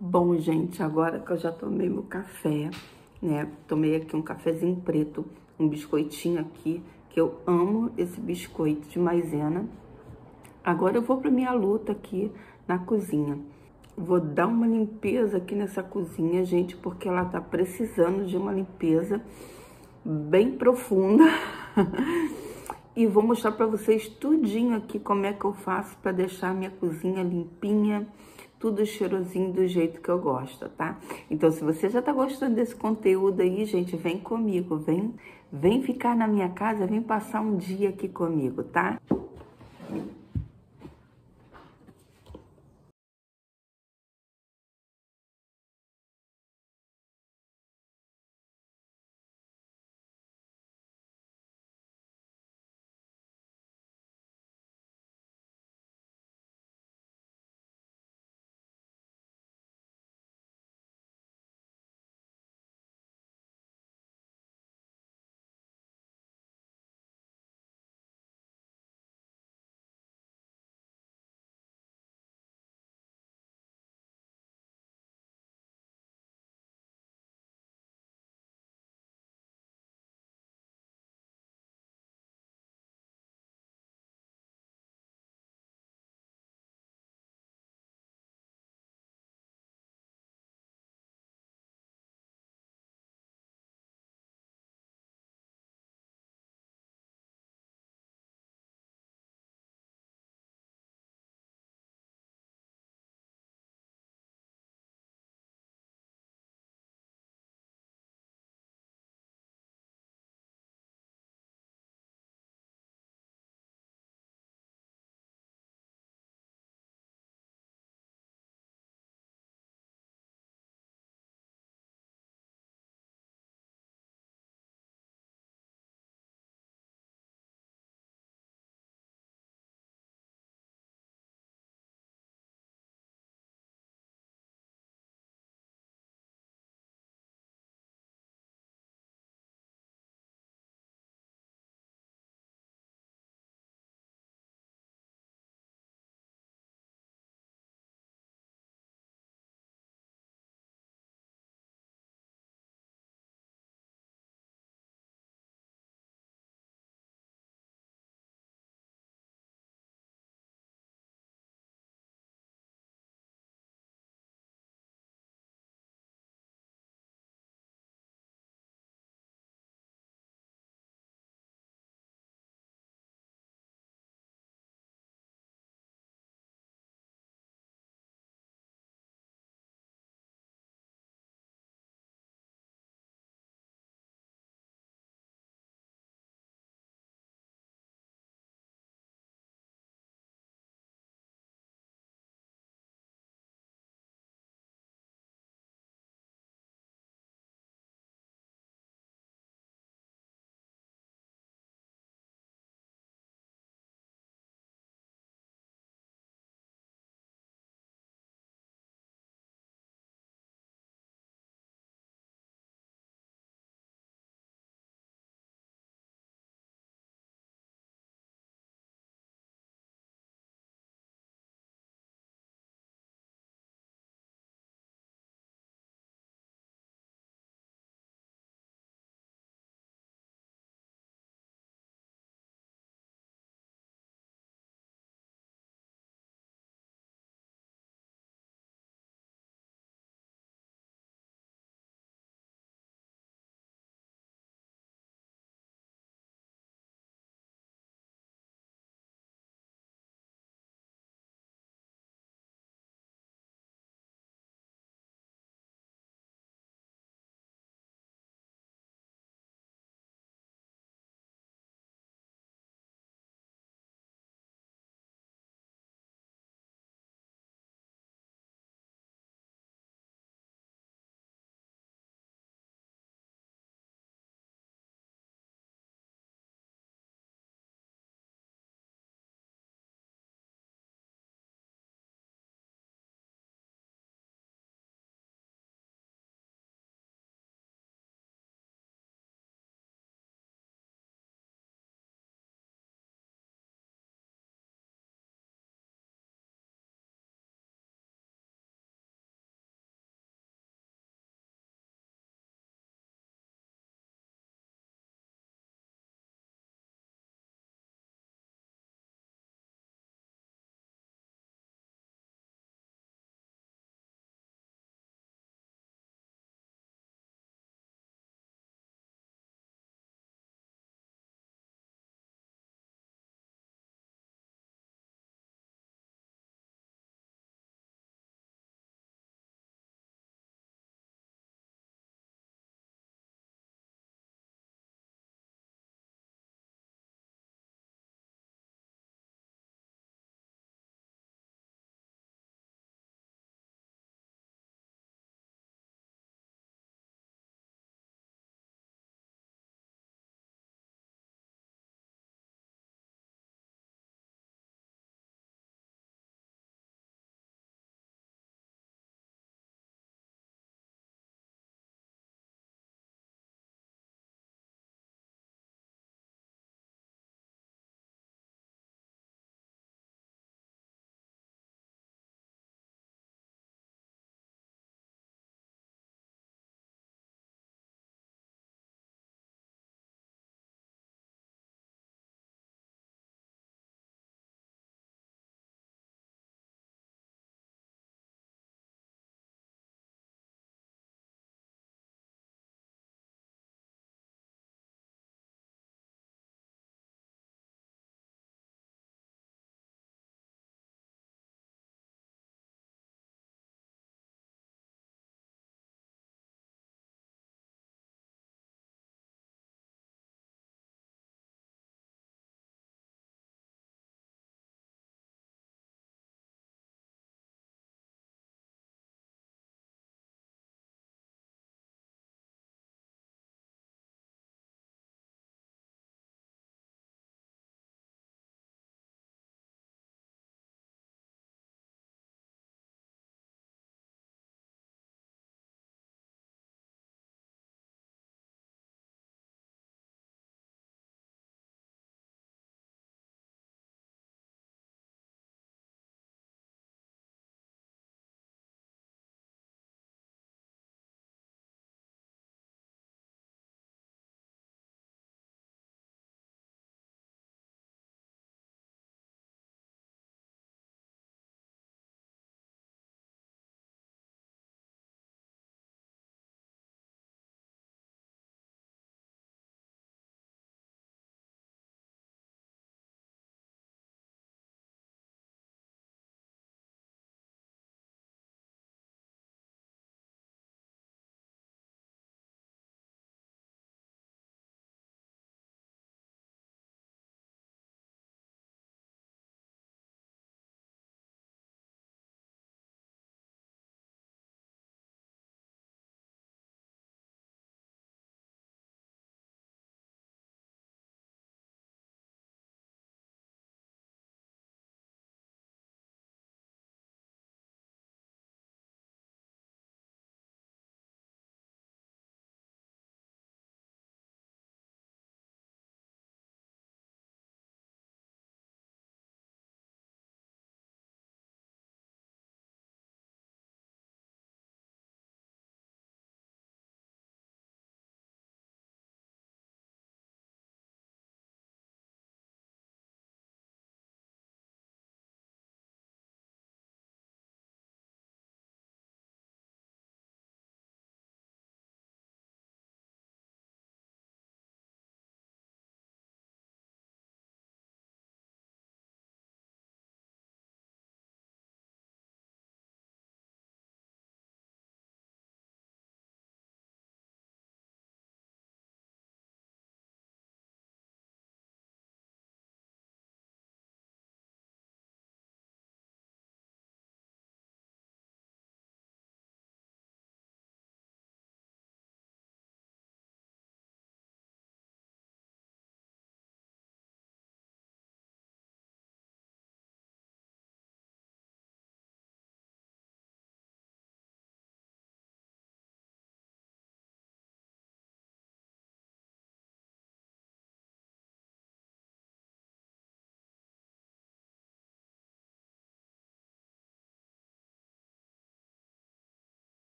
Bom, gente, agora que eu já tomei meu café, né? Tomei aqui um cafezinho preto, um biscoitinho aqui, que eu amo esse biscoito de maisena. Agora eu vou para minha luta aqui na cozinha. Vou dar uma limpeza aqui nessa cozinha, gente, porque ela tá precisando de uma limpeza bem profunda. e vou mostrar para vocês tudinho aqui como é que eu faço para deixar minha cozinha limpinha tudo cheirosinho do jeito que eu gosto, tá? Então, se você já tá gostando desse conteúdo aí, gente, vem comigo, vem, vem ficar na minha casa, vem passar um dia aqui comigo, tá?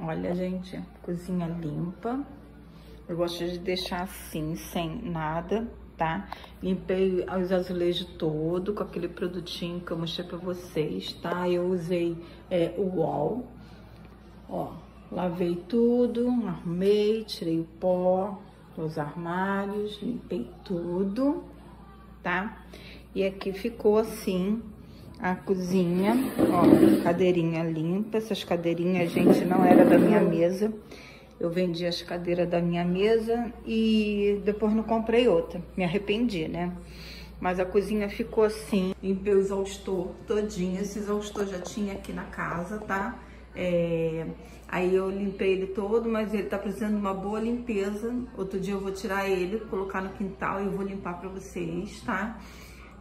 Olha, gente, cozinha limpa. Eu gosto de deixar assim, sem nada, tá? Limpei os azulejos todo com aquele produtinho que eu mostrei pra vocês, tá? Eu usei é, o wall. Ó, lavei tudo, arrumei, tirei o pó dos armários, limpei tudo, tá? E aqui ficou assim a cozinha, ó, cadeirinha limpa. Essas cadeirinhas, gente, não era da minha mesa. Eu vendi as cadeiras da minha mesa e depois não comprei outra. Me arrependi, né? Mas a cozinha ficou assim. Limpei o exaustor todinho. Esse exaustor já tinha aqui na casa, tá? É... Aí eu limpei ele todo, mas ele tá precisando de uma boa limpeza. Outro dia eu vou tirar ele, colocar no quintal e eu vou limpar pra vocês, tá?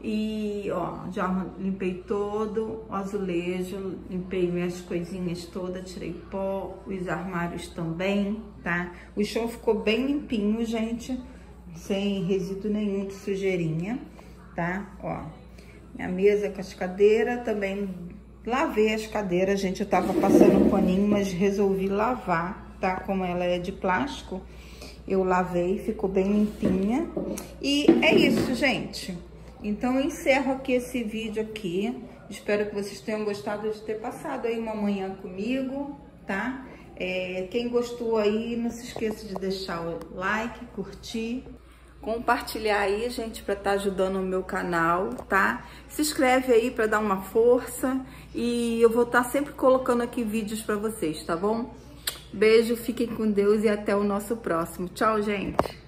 E, ó, já limpei todo o azulejo, limpei minhas coisinhas todas, tirei pó, os armários também, tá? O chão ficou bem limpinho, gente, sem resíduo nenhum de sujeirinha, tá? Ó, minha mesa com as cadeiras, também lavei as cadeiras, gente, eu tava passando um paninho, mas resolvi lavar, tá? Como ela é de plástico, eu lavei, ficou bem limpinha. E é isso, gente. Então, eu encerro aqui esse vídeo aqui. Espero que vocês tenham gostado de ter passado aí uma manhã comigo, tá? É, quem gostou aí, não se esqueça de deixar o like, curtir, compartilhar aí, gente, para estar tá ajudando o meu canal, tá? Se inscreve aí para dar uma força e eu vou estar tá sempre colocando aqui vídeos para vocês, tá bom? Beijo, fiquem com Deus e até o nosso próximo. Tchau, gente!